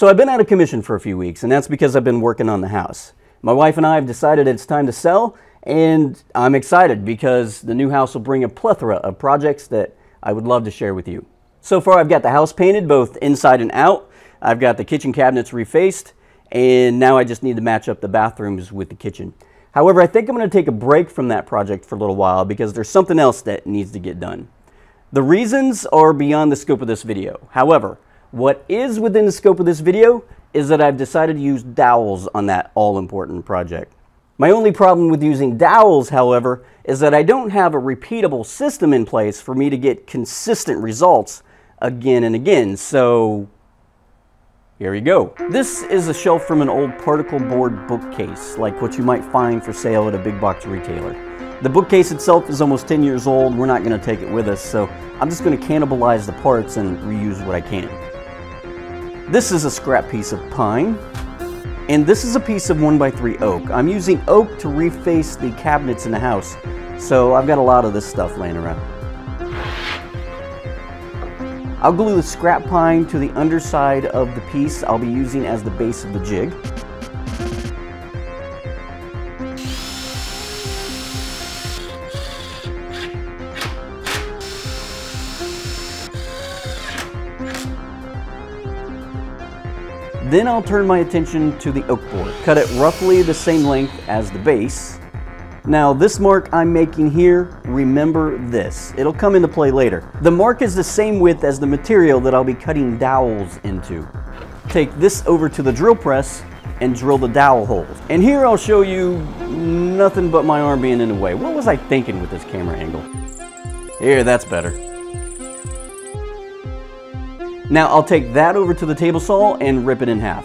So I've been out of commission for a few weeks, and that's because I've been working on the house. My wife and I have decided it's time to sell, and I'm excited because the new house will bring a plethora of projects that I would love to share with you. So far, I've got the house painted both inside and out. I've got the kitchen cabinets refaced, and now I just need to match up the bathrooms with the kitchen. However, I think I'm going to take a break from that project for a little while because there's something else that needs to get done. The reasons are beyond the scope of this video. However, what is within the scope of this video is that I've decided to use dowels on that all-important project. My only problem with using dowels, however, is that I don't have a repeatable system in place for me to get consistent results again and again. So here you go. This is a shelf from an old particle board bookcase, like what you might find for sale at a big box retailer. The bookcase itself is almost 10 years old. We're not going to take it with us, so I'm just going to cannibalize the parts and reuse what I can. This is a scrap piece of pine, and this is a piece of 1x3 oak. I'm using oak to reface the cabinets in the house, so I've got a lot of this stuff laying around. I'll glue the scrap pine to the underside of the piece I'll be using as the base of the jig. Then I'll turn my attention to the oak board. Cut it roughly the same length as the base now this mark I'm making here, remember this. It'll come into play later. The mark is the same width as the material that I'll be cutting dowels into. Take this over to the drill press and drill the dowel holes. And here I'll show you nothing but my arm being in the way. What was I thinking with this camera angle? Here, that's better. Now I'll take that over to the table saw and rip it in half.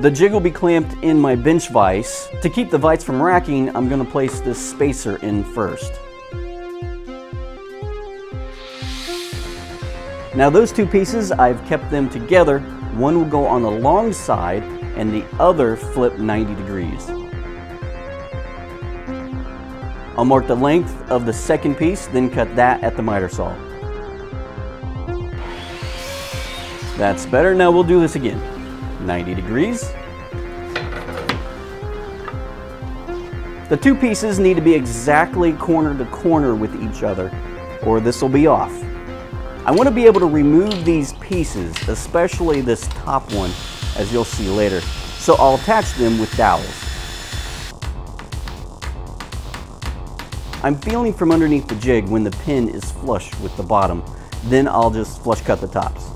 The jig will be clamped in my bench vise. To keep the vise from racking, I'm going to place this spacer in first. Now those two pieces, I've kept them together. One will go on the long side and the other flip 90 degrees. I'll mark the length of the second piece, then cut that at the miter saw. That's better. Now we'll do this again. 90 degrees. The two pieces need to be exactly corner to corner with each other or this will be off. I want to be able to remove these pieces, especially this top one, as you'll see later. So I'll attach them with dowels. I'm feeling from underneath the jig when the pin is flush with the bottom. Then I'll just flush cut the tops.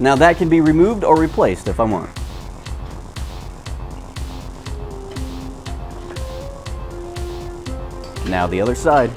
Now that can be removed or replaced if I want. Now the other side.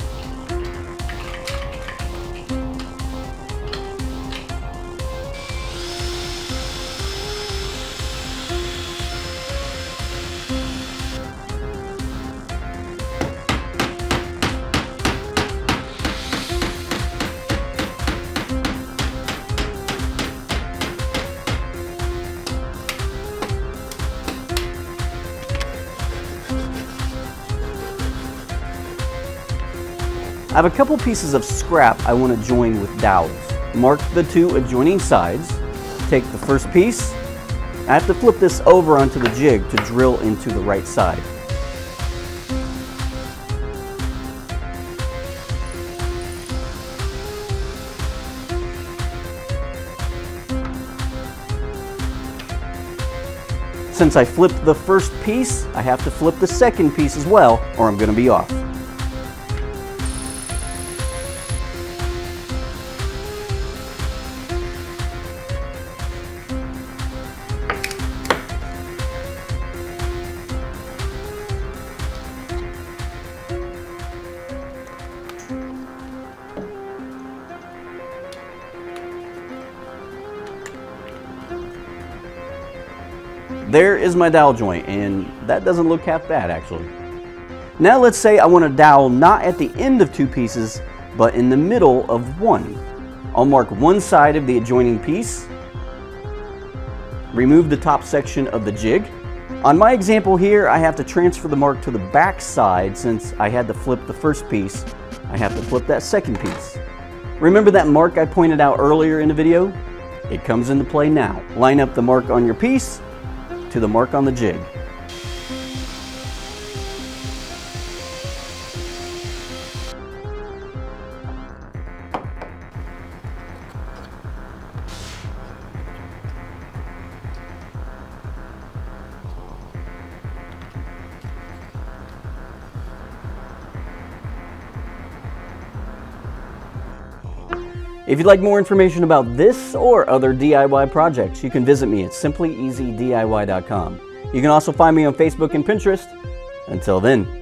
I have a couple pieces of scrap I want to join with dowels. Mark the two adjoining sides. Take the first piece. I have to flip this over onto the jig to drill into the right side. Since I flipped the first piece, I have to flip the second piece as well, or I'm going to be off. There is my dowel joint, and that doesn't look half bad actually. Now let's say I want a dowel not at the end of two pieces, but in the middle of one. I'll mark one side of the adjoining piece, remove the top section of the jig. On my example here, I have to transfer the mark to the back side since I had to flip the first piece. I have to flip that second piece. Remember that mark I pointed out earlier in the video? It comes into play now. Line up the mark on your piece to the mark on the jig. If you'd like more information about this or other DIY projects, you can visit me at simplyeasydiy.com. You can also find me on Facebook and Pinterest. Until then,